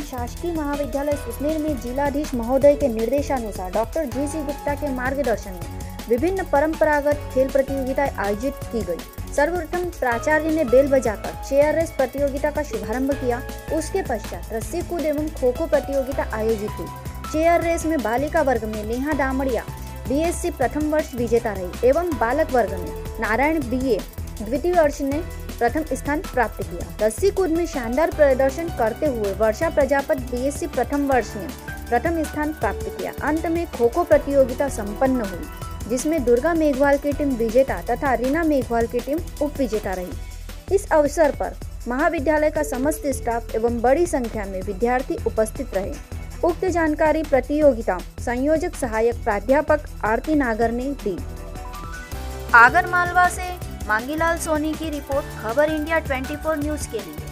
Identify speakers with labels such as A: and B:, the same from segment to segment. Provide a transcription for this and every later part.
A: शासकीय महाविद्यालय सुसनेर में जिलाधीश महोदय के निर्देशानुसार डॉक्टर जी सी गुप्ता के मार्गदर्शन में विभिन्न परंपरागत खेल प्रतियोगिताएँ आयोजित की गई। सर्वप्रथम प्राचार्य ने बेल बजाकर चेयर रेस प्रतियोगिता का शुभारंभ किया। उसके पश्चात रस्सी कूद एवं खो खो प्रतियोगिता आयोजित हुई चेयर रेस में बालिका वर्ग में नेहा दामड़िया बीएससी प्रथम वर्ष विजेता रही एवं बालक वर्ग में नारायण बीए द्वितीय वर्ष ने प्रथम स्थान प्राप्त किया। रस्सी कूद में शानदार प्रदर्शन करते हुए वर्षा प्रजापत बीएससी प्रथम वर्ष ने प्रथम स्थान प्राप्त किया। अंत में खो खो प्रतियोगिता संपन्न हुई, जिसमें दुर्गा मेघवाल की टीम विजेता तथा रीना मेघवाल की टीम उप विजेता रही। इस अवसर पर महाविद्यालय का समस्त स्टाफ एवं बड़ी संख्या में विद्यार्थी उपस्थित रहे। उक्त जानकारी प्रतियोगिता संयोजक सहायक प्राध्यापक आरती नागर ने दी। आगर मालवा से मांगीलाल सोनी की रिपोर्ट खबर इंडिया 24 न्यूज़ के लिए।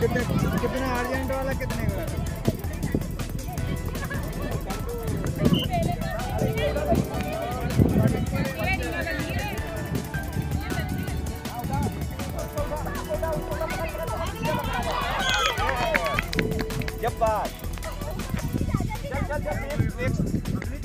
A: कितना अर्जेंट वाला कितने जब बात चल चल चल नेक्स्ट